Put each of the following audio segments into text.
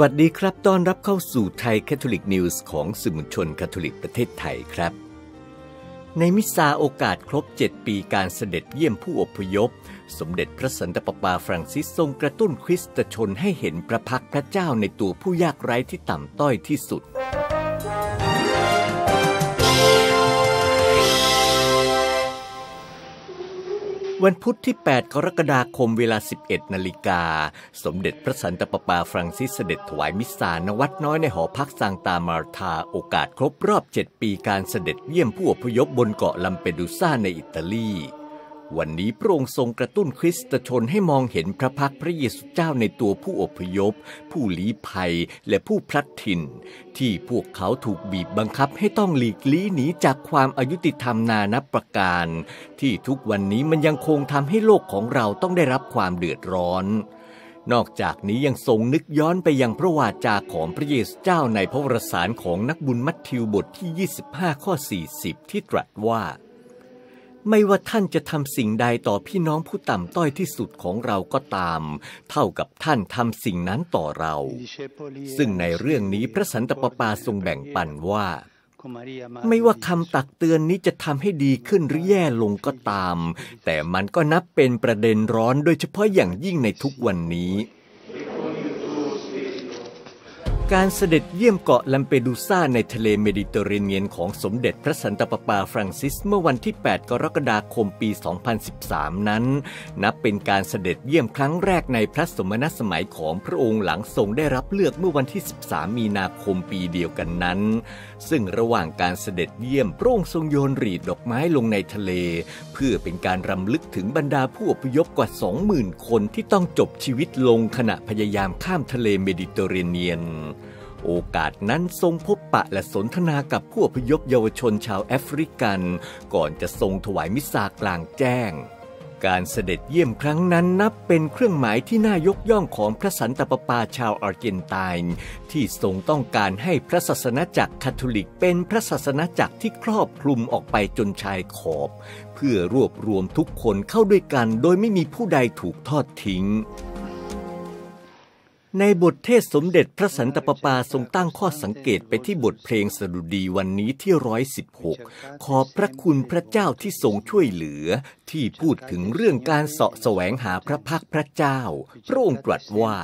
สวัสดีครับ ต้อนรับเข้าสู่ Thai Catholic News ของสื่อมวลชนคาทอลิกประเทศไทยครับ ในมิสซาโอกาสครบ 7 ปีการเสด็จเยี่ยมผู้อพยพ สมเด็จพระสันตะปาปาฟรังซิสทรงกระตุ้นคริสตชนให้เห็นพระพักตร์พระเจ้าในตัวผู้ยากไร้ที่ต่ำต้อยที่สุด วันพุธที่ 8 กรกฎาคมเวลา 11 นาฬิกา สมเด็จพระสันตะปาปาฟรังซิสเสด็จถวายมิสซา ณ วัดน้อยในหอพักซางตามาร์ทาโอกาสครบรอบ 7 ปีการเสด็จเยี่ยมผู้อพยพบนเกาะลัมเปดูซ่าในอิตาลี วันนี้พระองค์ทรงกระตุ้นคริสตชนให้มองเห็นพระพักตร์พระเยซูเจ้าในตัวผู้อพยพ ผู้ลี้ภัยและผู้พลัดถิ่น ที่พวกเขาถูกบีบบังคับให้ต้องหลีกลี้หนีจากความอยุติธรรมนานับประการ ที่ทุกวันนี้มันยังคงทำให้โลกของเราต้องได้รับความเดือดร้อนนอกจากนี้ยังทรงนึกย้อนไปยังพระวาจาของพระเยซูเจ้าในพระวรสารของนักบุญมัทธิวบทที่ 25 ข้อ 40 ที่ตรัสว่า ไม่ว่าท่านจะทำสิ่งใดต่อพี่น้องผู้ต่ำต้อยที่สุดของเราก็ตาม เท่ากับท่านทำสิ่งนั้นต่อเรา ซึ่งในเรื่องนี้พระสันตะปาปาทรงแบ่งปันว่า ไม่ว่าคำตักเตือนนี้จะทำให้ดีขึ้นหรือแย่ลงก็ตาม แต่มันก็นับเป็นประเด็นร้อนโดยเฉพาะอย่างยิ่งในทุกวันนี้ การเสด็จเยี่ยมเกาะลัมเปดูซ่าในทะเลเมดิเตอร์เรเนียนของสมเด็จพระสันตะปาปาฟรังซิสเมื่อวันที่ 8 กรกฎาคมปี 2013 นั้น นับเป็นการเสด็จเยี่ยมครั้งแรกในพระสมณสมัยของพระองค์หลังทรงได้รับเลือกเมื่อวันที่ 13 มีนาคมปีเดียวกันนั้น ซึ่งระหว่างการเสด็จเยี่ยมพระองค์ทรงโยนหรีดดอกไม้ลงในทะเล เพื่อเป็นการรำลึกถึงบรรดาผู้อพยพกว่า 20,000 คนที่ต้องจบชีวิตลงขณะพยายามข้ามทะเลเมดิเตอร์เรเนียน โอกาสนั้นทรงพบปะและสนทนากับผู้พยพเยาวชนชาวแอฟริกัน ก่อนจะทรงถวายมิสซากลางแจ้ง การเสด็จเยี่ยมครั้งนั้นนับเป็นเครื่องหมายที่น่ายกย่องของพระสันตะปาปาชาวอาร์เจนตินที่ทรงต้องการให้พระศาสนาจักรคาทอลิกเป็นพระศาสนาจักรที่ครอบคลุมออกไปจนชายขอบ เพื่อรวบรวมทุกคนเข้าด้วยกันโดยไม่มีผู้ใดถูกทอดทิ้ง ในบทเทศสมเด็จพระสันตะปาปาทรงตั้งข้อสังเกตไปที่บทเพลงสดุดีวันนี้ที่ร้อยสิบหกขอบพระคุณพระเจ้าที่ทรงช่วยเหลือ ที่พูดถึงเรื่องการเสาะแสวงหาพระพักพระเจ้า พระองค์ตรัสว่า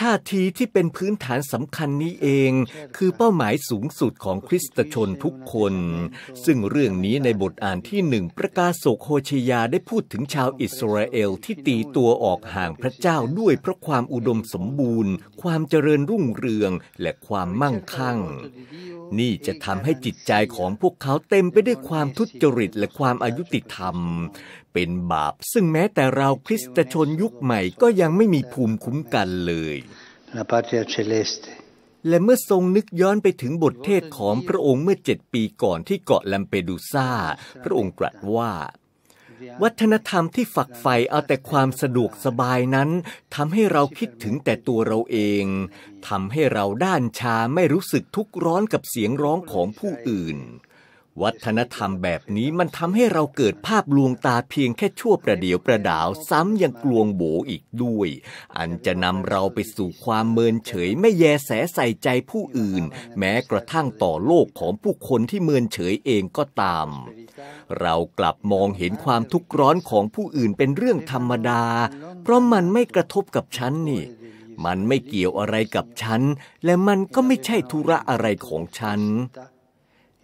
ท่าทีที่เป็นพื้นฐานสำคัญนี้เอง คือเป้าหมายสูงสุดของคริสตชนทุกคน ซึ่งเรื่องนี้ในบทอ่านที่หนึ่งประกาศโศกโฮเชยาได้พูดถึงชาวอิสราเอลที่ตีตัวออกห่างพระเจ้าด้วยเพราะความอุดมสมบูรณ์ ความเจริญรุ่งเรืองและความมั่งคั่ง นี่จะทำให้จิตใจของพวกเขาเต็มไปด้วยความทุจริตและความอายุติธรรม เป็นบาปซึ่งแม้แต่เราคริสตชนยุคใหม่ก็ยังไม่มีภูมิคุ้มกันเลย และเมื่อทรงนึกย้อนไปถึงบทเทศของพระองค์เมื่อเจ็ดปีก่อนที่เกาะลัมเปดูซาพระองค์ตรัสว่า วัฒนธรรมที่ฝักใฝ่เอาแต่ความสะดวกสบายนั้นทำให้เราคิดถึงแต่ตัวเราเองทำให้เราด้านชาไม่รู้สึกทุกข์ร้อนกับเสียงร้องของผู้อื่น วัฒนธรรมแบบนี้มันทำให้เราเกิดภาพลวงตาเพียงแค่ชั่วประเดียวประดาวซ้ำยังกลวงโบอีกด้วย อันจะนำเราไปสู่ความเมินเฉยไม่แยแสใส่ใจผู้อื่น แม้กระทั่งต่อโลกของผู้คนที่เมินเฉยเองก็ตาม เรากลับมองเห็นความทุกข์ร้อนของผู้อื่นเป็นเรื่องธรรมดา เพราะมันไม่กระทบกับฉันนี่มันไม่เกี่ยวอะไรกับฉัน และมันก็ไม่ใช่ธุระอะไรของฉัน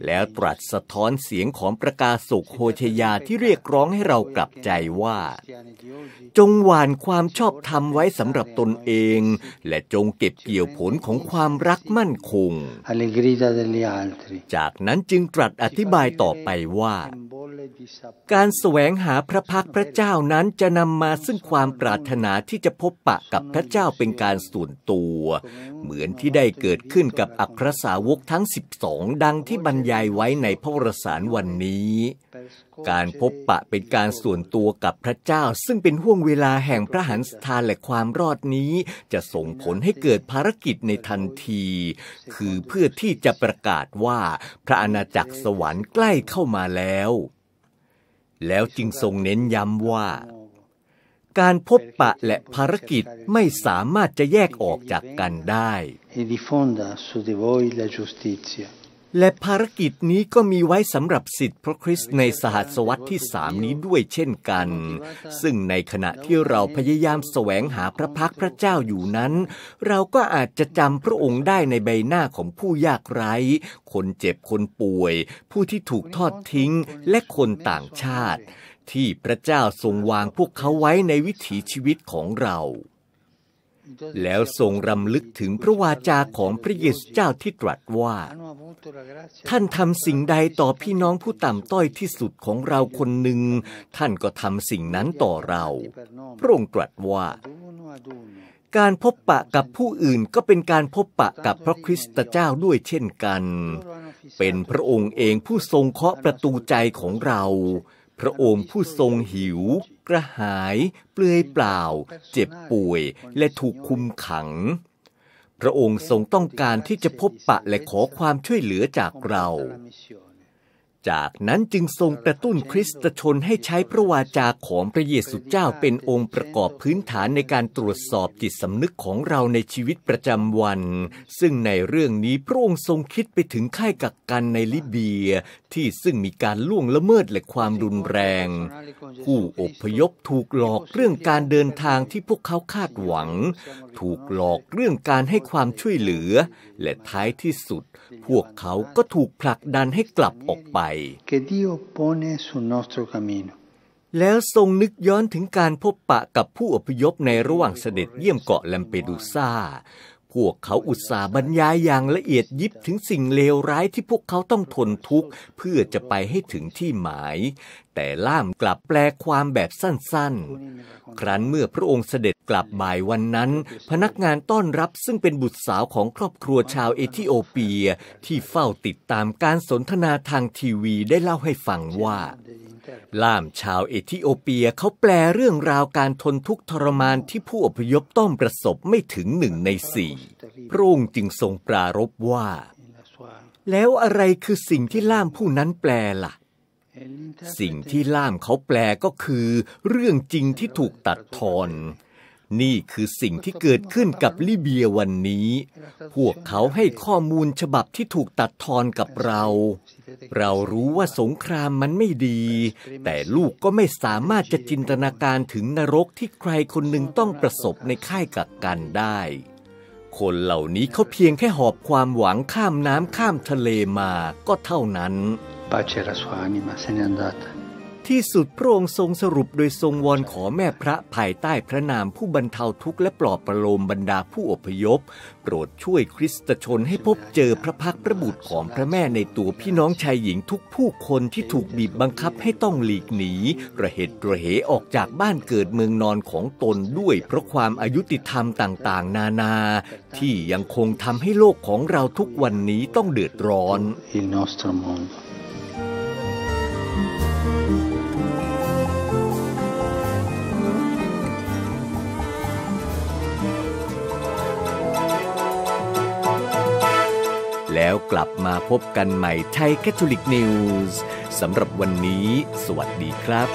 แล้วตรัสสะท้อนเสียงของประกาศสุขโฮเชยาที่เรียกร้องให้เรากลับใจว่า จงหวานความชอบธรรมไว้สำหรับตนเอง และจงเก็บเกี่ยวผลของความรักมั่นคง จากนั้นจึงตรัสอธิบายต่อไปว่า การแสวงหาพระพักพระเจ้านั้นจะนำมาซึ่งความปรารถนาที่จะพบปะกับพระเจ้าเป็นการส่วนตัว เหมือนที่ได้เกิดขึ้นกับอัครสาวกทั้ง 12 ดังที่บรรยายไว้ในพระวรสารวันนี้ การพบปะเป็นการส่วนตัวกับพระเจ้า ซึ่งเป็นห่วงเวลาแห่งพระหันสถานและความรอดนี้ จะส่งผลให้เกิดภารกิจในทันที คือเพื่อที่จะประกาศว่าพระอาณาจักรสวรรค์ใกล้เข้ามาแล้ว แล้วจึงทรงเน้นย้ำว่า การพบปะและภารกิจไม่สามารถจะแยกออกจากกันได้ และภารกิจนี้ก็มีไว้สำหรับสิทธิพระคริสต์ในสหัสวรรษที่สามนี้ด้วยเช่นกัน ซึ่งในขณะที่เราพยายามแสวงหาพระพักพระเจ้าอยู่นั้น เราก็อาจจะจำพระองค์ได้ในใบหน้าของผู้ยากไร้ คนเจ็บคนป่วย ผู้ที่ถูกทอดทิ้งและคนต่างชาติ ที่พระเจ้าทรงวางพวกเขาไว้ในวิถีชีวิตของเรา แล้วทรงรำลึกถึงพระวาจาของพระเยซูเจ้าที่ตรัสว่า ท่านทำสิ่งใดต่อพี่น้องผู้ต่ำต้อยที่สุดของเราคนหนึ่ง ท่านก็ทำสิ่งนั้นต่อเรา พระองค์ตรัสว่า การพบปะกับผู้อื่นก็เป็นการพบปะกับพระคริสตเจ้าด้วยเช่นกัน เป็นพระองค์เองผู้ทรงเคาะประตูใจของเรา พระองค์ผู้ทรงหิว กระหาย เปลือยเปล่า เจ็บป่วยและถูกคุมขัง พระองค์ทรงต้องการที่จะพบปะและขอความช่วยเหลือจากเรา จากนั้นจึงทรงกระตุ้นคริสตชนให้ใช้พระวาจาของพระเยซูเจ้าเป็นองค์ประกอบพื้นฐานในการตรวจสอบจิตสำนึกของเราในชีวิตประจำวัน ซึ่งในเรื่องนี้พระองค์ทรงคิดไปถึงค่ายกักกันในลิเบีย ที่ซึ่งมีการล่วงละเมิดและความรุนแรง ผู้อพยพถูกหลอกเรื่องการเดินทางที่พวกเขาคาดหวัง ถูกหลอกเรื่องการให้ความช่วยเหลือ และท้ายที่สุด พวกเขาก็ถูกผลักดันให้กลับออกไป Che Dio pone sul nostro cammino. แล้วทรงนึกย้อนถึงการพบปะกับผู้อพยพในระหว่างเสด็จเยี่ยมเกาะแลมเปดูซ่า พวกเขาอุตส่าห์บรรยายอย่างละเอียดยิบถึงสิ่งเลวร้ายที่พวกเขาต้องทนทุกข์เพื่อจะไปให้ถึงที่หมาย แต่ล่ามกลับแปลความแบบสั้นๆ ครั้นเมื่อพระองค์เสด็จกลับบ่ายวันนั้น พนักงานต้อนรับซึ่งเป็นบุตรสาวของครอบครัวชาวเอธิโอเปียที่เฝ้าติดตามการสนทนาทางทีวีได้เล่าให้ฟังว่า ล่ามชาวเอธิโอเปียเขาแปลเรื่องราวการทนทุกข์ทรมานที่ผู้อพยพต้องประสบไม่ถึงหนึ่งในสี่พระองค์จึงทรงปรารภว่า แล้วอะไรคือสิ่งที่ล่ามผู้นั้นแปลล่ะ สิ่งที่ล่ามเขาแปลก็คือ เรื่องจริงที่ถูกตัดทอน นี่คือสิ่งที่เกิดขึ้นกับลิเบียวันนี้ พวกเขาให้ข้อมูลฉบับที่ถูกตัดทอนกับเรา เรารู้ว่าสงครามมันไม่ดี แต่ลูกก็ไม่สามารถจะจินตนาการถึงนรกที่ใครคนหนึ่งต้องประสบในค่ายกักกันได้ คนเหล่านี้เขาเพียงแค่หอบความหวังข้ามน้ำข้ามทะเลมาก็เท่านั้น pace la sua anima, se n'è andata. ที่สุดพระองค์ทรงสรุปโดยทรงวอนขอแม่พระภายใต้พระนามผู้บรรเทาทุกข์และปลอบประโลมบรรดาผู้อพยพ โปรดช่วยคริสตชนให้พบเจอพระพักตร์พระบุตรของพระแม่ในตัวพี่น้องชายหญิงทุกผู้คนที่ถูกบีบบังคับให้ต้องหลีกหนีระเหตุระเหออกจากบ้านเกิดเมืองนอนของตนด้วยเพราะความอายุติธรรมต่างๆ นานา ที่ยังคงทำให้โลกของเราทุกวันนี้ต้องเดือดร้อน Il nostro mondo. แล้วกลับมาพบกันใหม่ไทยแคทอลิกนิวส์สำหรับวันนี้ สวัสดีครับ